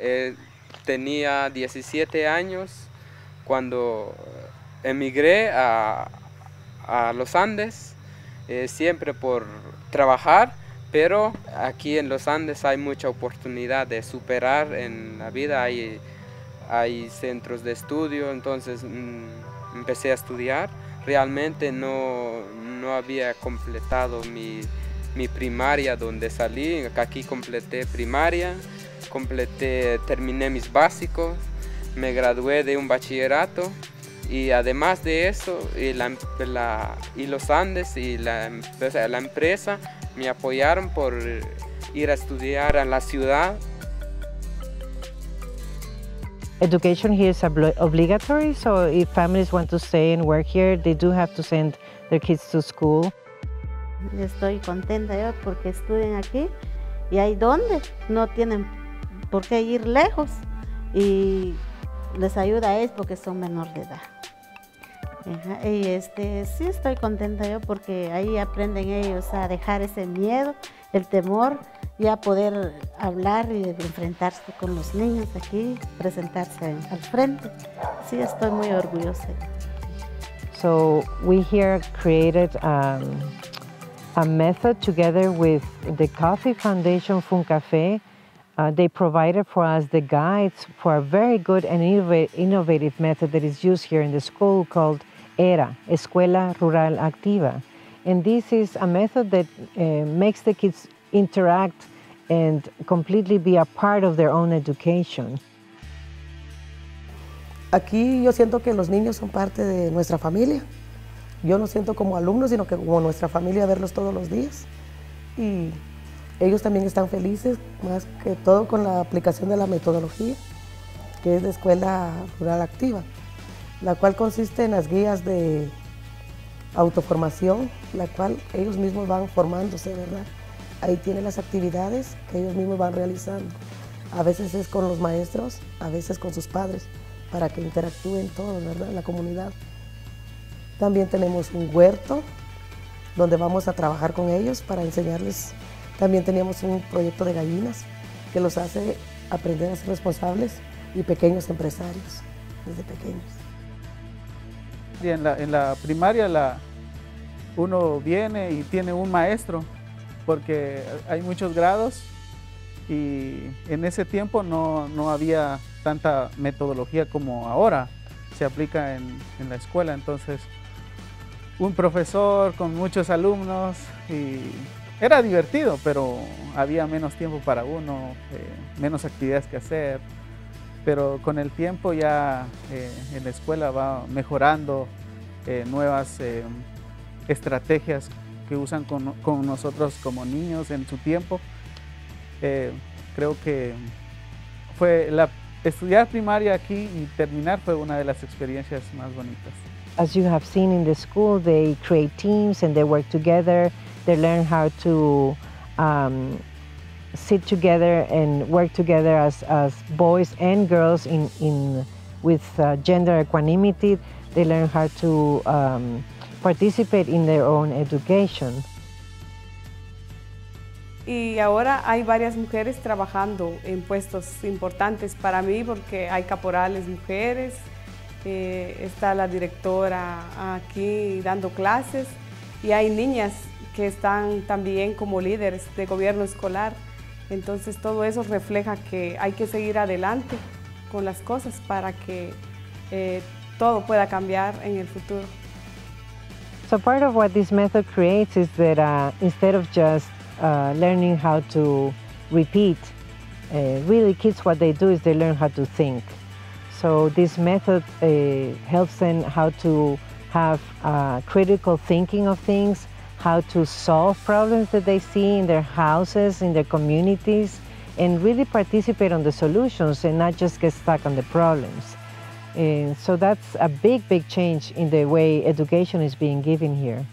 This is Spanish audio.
Eh, tenía 17 años cuando emigré a, a los Andes, eh, siempre por trabajar, pero aquí en los Andes hay mucha oportunidad de superar en la vida, hay, hay centros de estudio, entonces mm, empecé a estudiar. Realmente no, no había completado mi, mi primaria donde salí, aquí completé primaria, completé, terminé mis básicos, me gradué de un bachillerato y además de eso, y, la, la, y los Andes y la, la empresa me apoyaron por ir a estudiar a la ciudad. Education here is obligatory, so if families want to stay and work here, they do have to send their kids to school. Estoy contenta yo porque estudian aquí y hay donde no tienen por qué ir lejos y les ayuda a ellos porque son menor de edad. Y este, sí estoy contenta yo porque ahí aprenden ellos a dejar ese miedo, el temor y a poder hablar y enfrentarse con los niños aquí, presentarse al frente. Sí, estoy muy orgullosa. So we here created um, a method together with the Coffee Foundation Funcafe. Uh, they provided for us the guides for a very good and innovative method that is used here in the school called ERA, Escuela Rural Activa. And this is a method that uh, makes the kids interact and completely be a part of their own education. Aquí yo siento que los niños son parte de nuestra familia. Yo no siento como alumnos, sino que como nuestra familia verlos todos los días. Y ellos también están felices, más que todo con la aplicación de la metodología, que es de Escuela Rural Activa, la cual consiste en las guías de autoformación, la cual ellos mismos van formándose, ¿verdad? Ahí tienen las actividades que ellos mismos van realizando. A veces es con los maestros, a veces con sus padres, para que interactúen todos, ¿verdad? La comunidad. También tenemos un huerto donde vamos a trabajar con ellos para enseñarles. También teníamos un proyecto de gallinas que los hace aprender a ser responsables y pequeños empresarios desde pequeños. Y en, la, primaria uno viene y tiene un maestro porque hay muchos grados y en ese tiempo no, no había tanta metodología como ahora se aplica en, en la escuela. Entonces un profesor con muchos alumnos y era divertido, pero había menos tiempo para uno, eh, menos actividades que hacer. Pero con el tiempo ya eh, en la escuela va mejorando eh, nuevas estrategias que usan con, con, nosotros como niños en su tiempo. creo que fue la, estudiar primaria aquí y terminar fue una de las experiencias más bonitas. As you have seen in the school, they create teams and they work together. They learn how to um, sit together and work together as, as boys and girls in, in, with uh, gender equanimity. They learn how to um, participate in their own education. Y ahora hay varias mujeres trabajando en puestos importantes para mí porque hay caporales mujeres, eh, está la directora aquí dando clases y hay niñas que están también como líderes de gobierno escolar. Entonces todo eso refleja que hay que seguir adelante con las cosas para que eh, todo pueda cambiar en el futuro. So part of what this method creates is that uh, instead of just uh, learning how to repeat, uh, really kids what they do is they learn how to think. So this method uh, helps them how to have critical thinking of things, how to solve problems that they see in their houses, in their communities, and really participate on the solutions and not just get stuck on the problems. And so that's a big, big change in the way education is being given here.